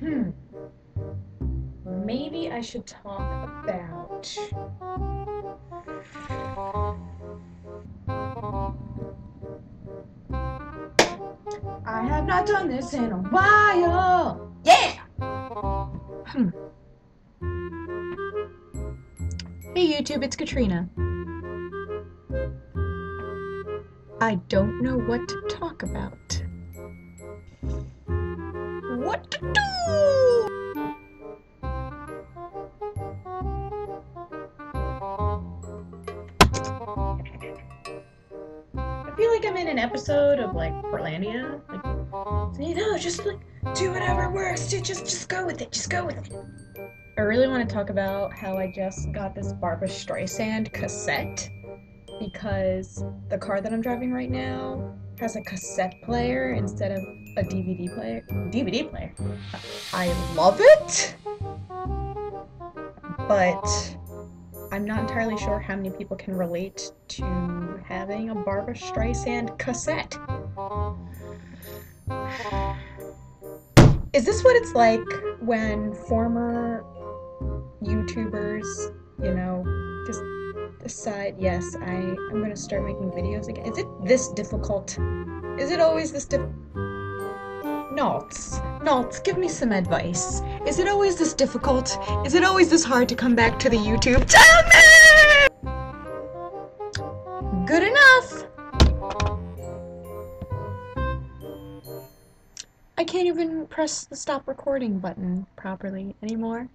Hmm. Maybe I should talk about. I have not done this in a while. Yeah! Hmm. Hey YouTube, it's Katrina. I don't know what to talk about. Feel like I'm in an episode of like Portlandia. Like, you know, just like do whatever works. Just just go with it. Just go with it. I really want to talk about how I just got this Barbra Streisand cassette because the car that I'm driving right now has a cassette player instead of a DVD player. DVD player. I love it, but I'm not entirely sure how many people can relate to having a Barbra Streisand cassette. Is this what it's like when former YouTubers, you know, just decide, yes, I, I'm gonna start making videos again? Is it this difficult? Is it always this diff- Nalts, Nalts, give me some advice. Is it always this difficult? Is it always this hard to come back to the YouTube? Tell me! Good enough! I can't even press the stop recording button properly anymore.